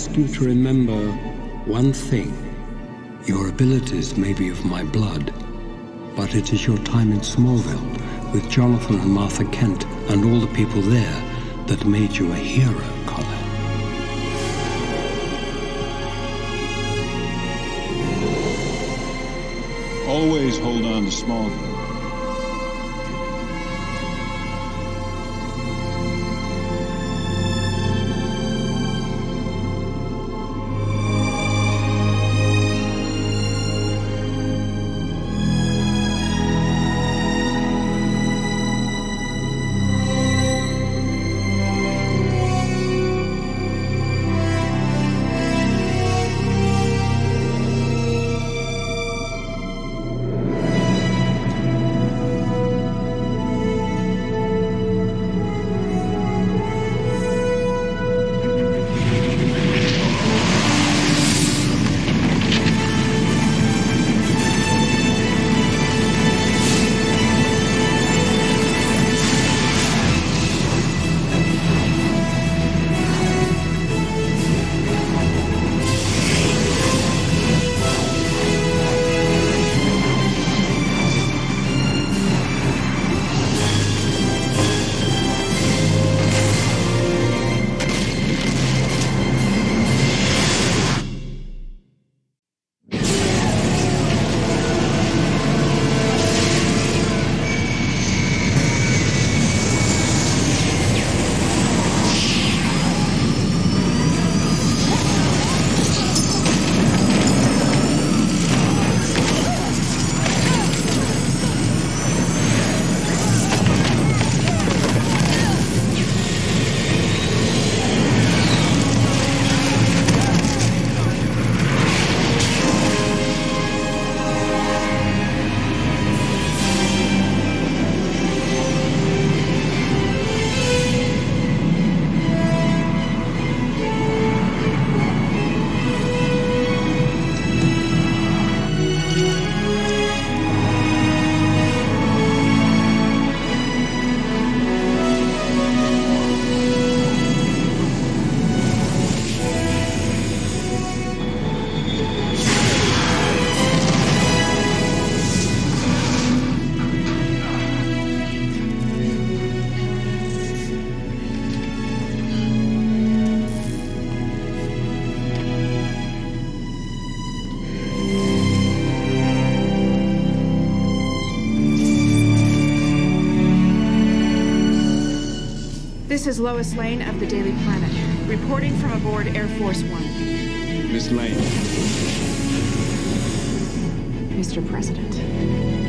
ask you to remember one thing. Your abilities may be of my blood, but it is your time in Smallville with Jonathan and Martha Kent and all the people there that made you a hero, Kal-El. Always hold on to Smallville. This is Lois Lane of the Daily Planet, reporting from aboard Air Force One. Miss Lane. Mr. President.